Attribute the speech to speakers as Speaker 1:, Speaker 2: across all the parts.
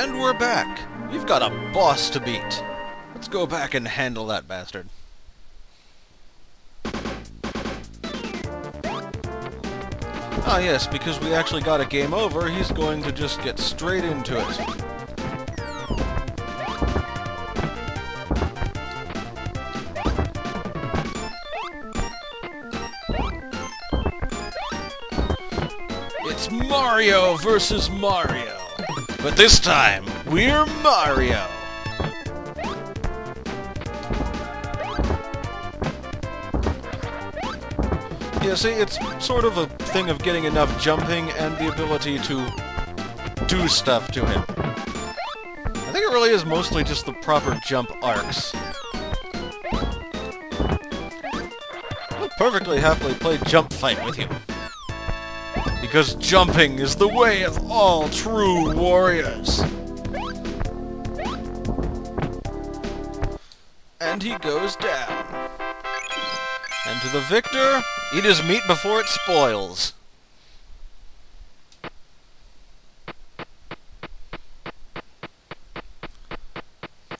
Speaker 1: And we're back. We've got a boss to beat. Let's go back and handle that bastard. Ah yes, because we actually got a game over, he's going to just get straight into it. It's Mario versus Mario. But this time, we're Mario. Yeah, see, it's sort of a thing of getting enough jumping and the ability to do stuff to him. I think it really is mostly just the proper jump arcs. I'll perfectly happily play Jump Fight with you. Because jumping is the way of all true warriors. And he goes down. And to the victor, eat his meat before it spoils.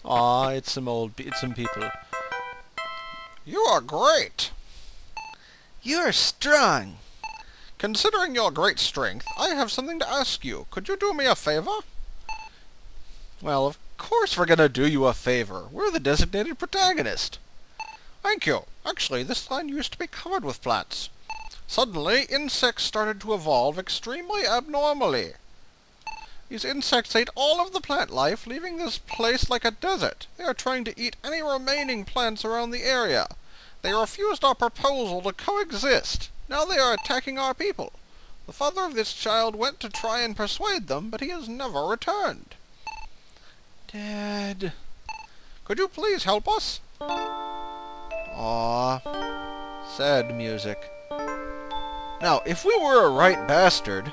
Speaker 1: Ah, it's some old, it's some people. You are great. You're strong. Considering your great strength, I have something to ask you. Could you do me a favor? Well, of course we're gonna do you a favor. We're the designated protagonist. Thank you. Actually, this land used to be covered with plants. Suddenly, insects started to evolve extremely abnormally. These insects ate all of the plant life, leaving this place like a desert. They are trying to eat any remaining plants around the area. They refused our proposal to coexist. Now they are attacking our people. The father of this child went to try and persuade them, but he has never returned. Dad, could you please help us? Aw, sad music. Now, if we were a right bastard...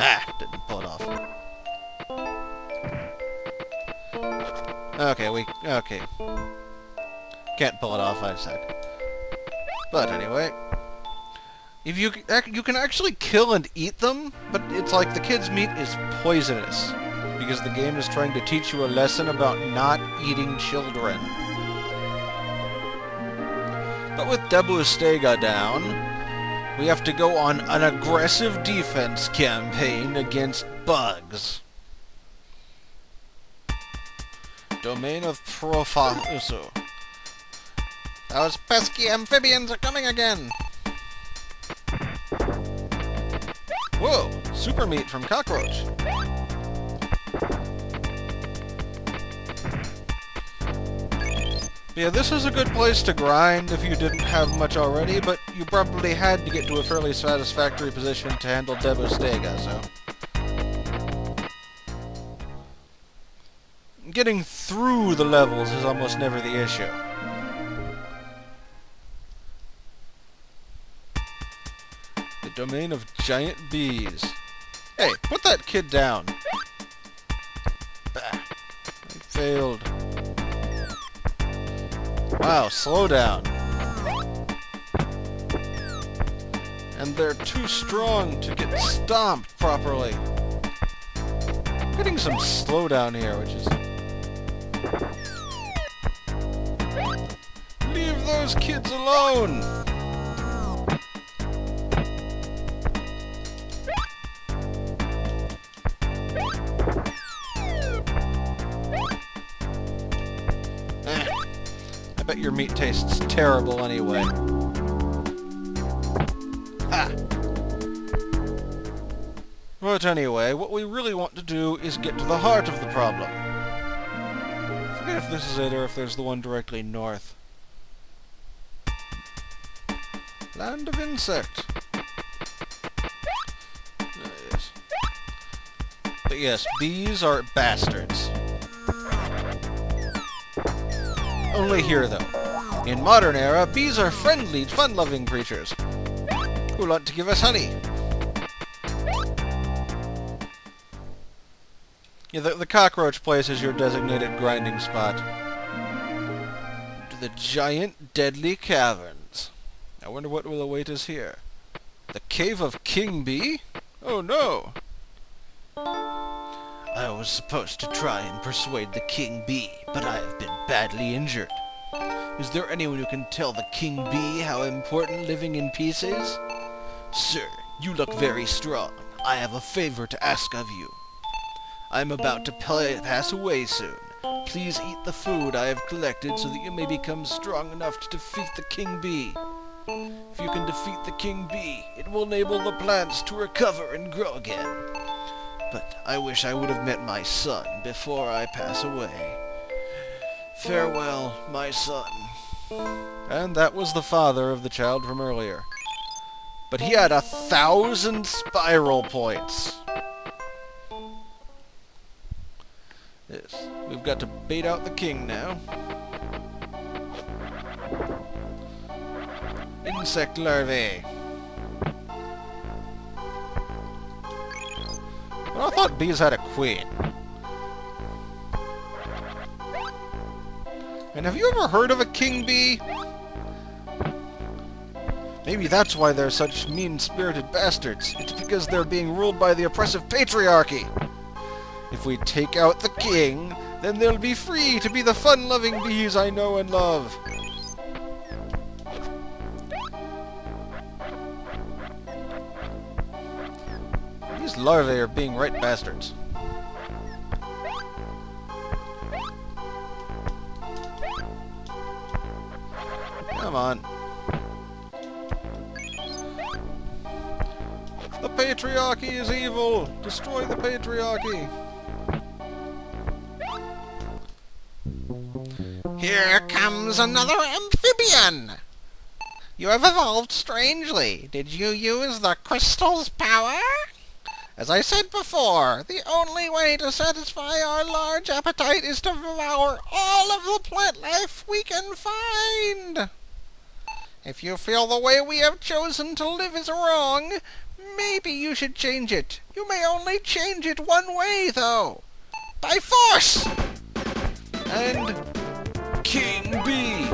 Speaker 1: Ah, didn't pull it off. Okay, we... okay. Can't pull it off, I said. But anyway... If you you can actually kill and eat them, but it's like the kid's meat is poisonous because the game is trying to teach you a lesson about not eating children. But with Debu down, we have to go on an aggressive defense campaign against bugs. Domain of Profaso. Those pesky amphibians are coming again! Whoa! Super meat from Cockroach! Yeah, this is a good place to grind if you didn't have much already, but you probably had to get to a fairly satisfactory position to handle Debustega, so... Getting through the levels is almost never the issue. Domain of giant bees. Hey, put that kid down. Bah. I failed. Wow, slow down. And they're too strong to get stomped properly. Getting some slowdown here, which is... Leave those kids alone! Your meat tastes terrible anyway. Ah! But anyway, what we really want to do is get to the heart of the problem. Forget if this is it or if there's the one directly north. Land of insect. Yes. But yes, bees are bastards. Only here, though. In modern era, bees are friendly, fun-loving creatures who want to give us honey. Yeah, the, the cockroach place is your designated grinding spot. To the giant, deadly caverns. I wonder what will await us here. The Cave of King Bee? Oh no! I was supposed to try and persuade the King Bee, but I have been badly injured. Is there anyone who can tell the King Bee how important living in peace is? Sir, you look very strong. I have a favor to ask of you. I am about to pass away soon. Please eat the food I have collected so that you may become strong enough to defeat the King Bee. If you can defeat the King Bee, it will enable the plants to recover and grow again. But I wish I would have met my son before I pass away. Farewell, my son. And that was the father of the child from earlier. But he had a thousand spiral points. Yes, we've got to bait out the king now. Insect larvae. Well, I thought bees had a queen. And have you ever heard of a king bee? Maybe that's why they're such mean-spirited bastards. It's because they're being ruled by the oppressive patriarchy. If we take out the king, then they'll be free to be the fun-loving bees I know and love. These larvae are being right bastards. Come on. The patriarchy is evil! Destroy the patriarchy!
Speaker 2: Here comes another amphibian! You have evolved strangely. Did you use the crystal's power? As I said before, the only way to satisfy our large appetite is to devour all of the plant life we can find. If you feel the way we have chosen to live is wrong, maybe you should change it. You may only change it one way, though. By force!
Speaker 1: And King Bee!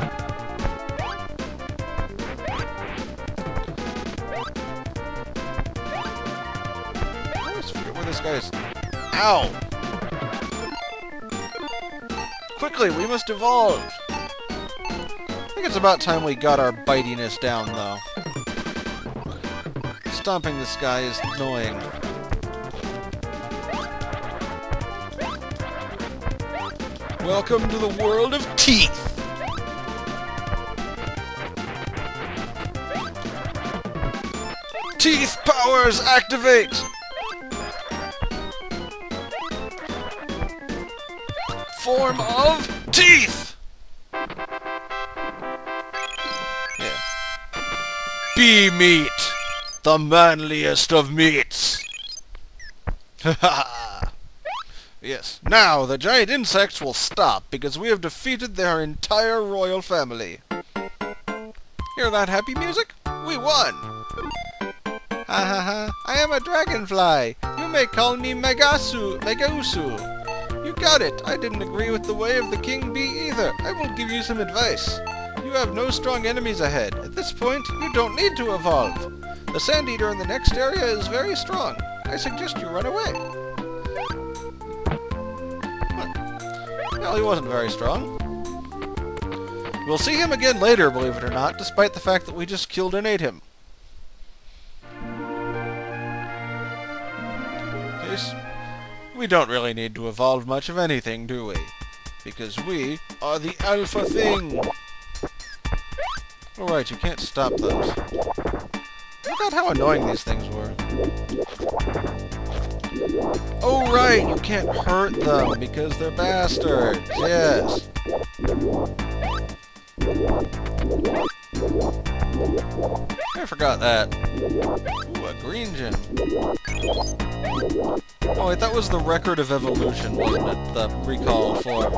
Speaker 1: I always forget where this guy is. Ow! Quickly, we must evolve! Think it's about time we got our bitiness down, though. Stomping this guy is annoying. Welcome to the world of teeth! Teeth powers activate! Form of teeth! Bee meat! The manliest of meats! yes. Now, the giant insects will stop, because we have defeated their entire royal family. Hear that happy music? We won! Ha ha ha, I am a dragonfly! You may call me Megasu, Megausu! You got it! I didn't agree with the way of the king bee either! I will give you some advice. Have no strong enemies ahead. At this point, you don't need to evolve. The Sand Eater in the next area is very strong. I suggest you run away. Well, he wasn't very strong. We'll see him again later, believe it or not, despite the fact that we just killed and ate him. Yes, we don't really need to evolve much of anything, do we? Because we are the Alpha Thing! Alright, you can't stop those. Look at how annoying these things were. Oh right, you can't hurt them because they're bastards. Yes. I forgot that. Ooh, a green gem. Oh wait, that was the record of evolution, wasn't it? The recall form.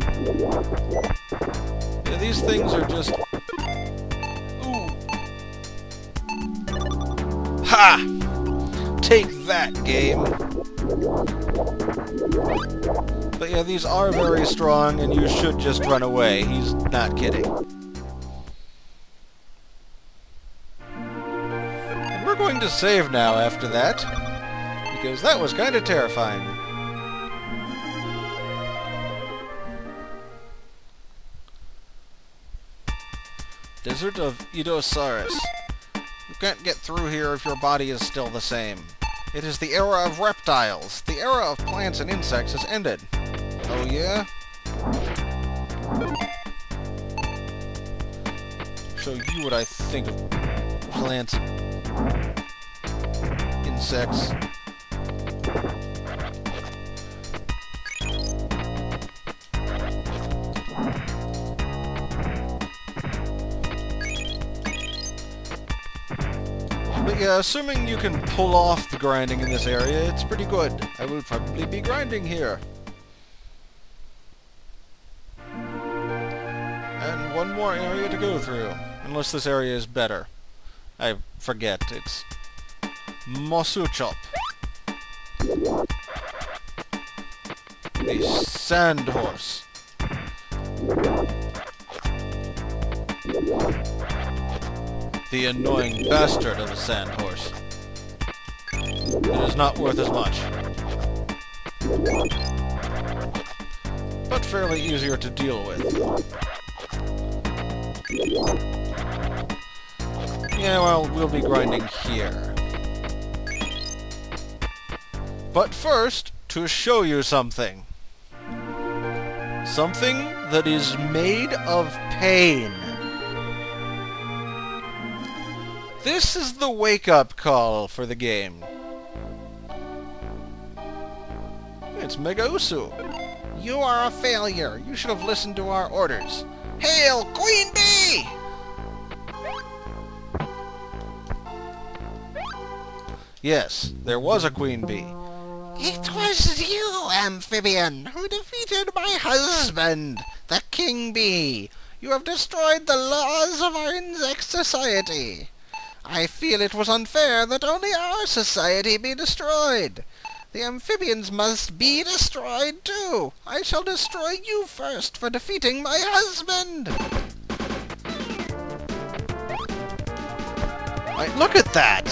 Speaker 1: Yeah, these things are just... Ooh. Ha! Take that, game! But yeah, these are very strong, and you should just run away. He's not kidding. we're going to save now after that, because that was kind of terrifying. Desert of Edosaurus. You can't get through here if your body is still the same. It is the era of reptiles. The era of plants and insects has ended. Oh yeah? Show you what I think of plants insects. Yeah, assuming you can pull off the grinding in this area, it's pretty good. I will probably be grinding here. And one more area to go through. Unless this area is better. I forget. It's Mosuchop. The sand horse. The annoying bastard of a sand horse. It is not worth as much. But fairly easier to deal with. Yeah, well, we'll be grinding here. But first, to show you something. Something that is made of pain. This is the wake-up call for the game. It's Megaosu.
Speaker 2: You are a failure. You should have listened to our orders. Hail, Queen Bee!
Speaker 1: Yes, there was a queen bee.
Speaker 2: It was you, amphibian, who defeated my husband, the king bee. You have destroyed the laws of our insect society. I feel it was unfair that only our society be destroyed. The amphibians must be destroyed too. I shall destroy you first for defeating my husband.
Speaker 1: Look at that!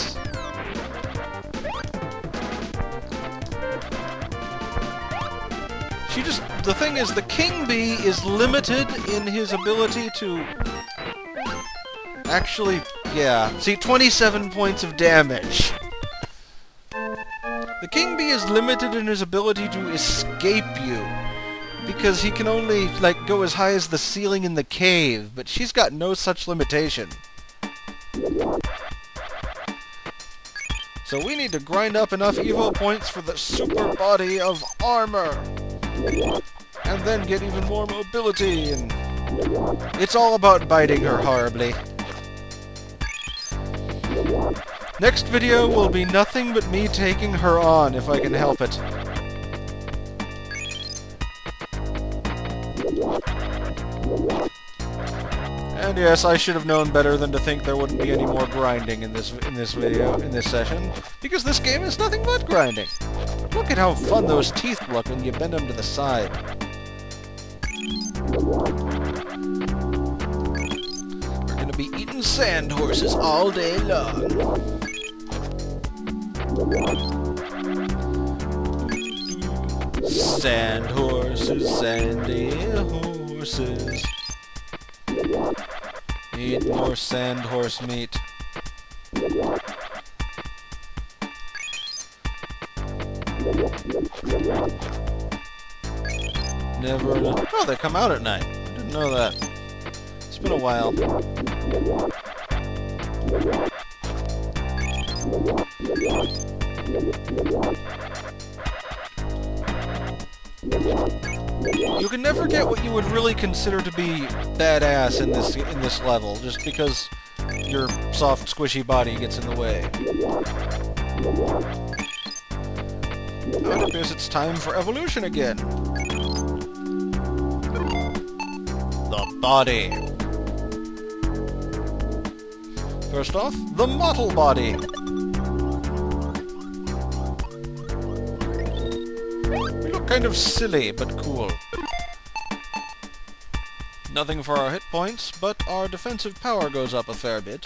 Speaker 1: She just... The thing is, the king bee is limited in his ability to... Actually, yeah. See, 27 points of damage. The king bee is limited in his ability to escape you. Because he can only, like, go as high as the ceiling in the cave, but she's got no such limitation. So we need to grind up enough Evo points for the super body of armor. And then get even more mobility and... It's all about biting her horribly. Next video will be nothing but me taking her on if I can help it. And yes, I should have known better than to think there wouldn't be any more grinding in this in this video, in this session, because this game is nothing but grinding. Look at how fun those teeth look when you bend them to the side. We're gonna be eating sand horses all day long. Sand horses, sandy horses. Eat more sand horse meat. Never. Oh, they come out at night. Didn't know that. It's been a while. You can never get what you would really consider to be badass in this in this level, just because your soft, squishy body gets in the way. Oh, it appears it's time for evolution again. The body. First off, the model body. Kind of silly, but cool. Nothing for our hit points, but our defensive power goes up a fair bit.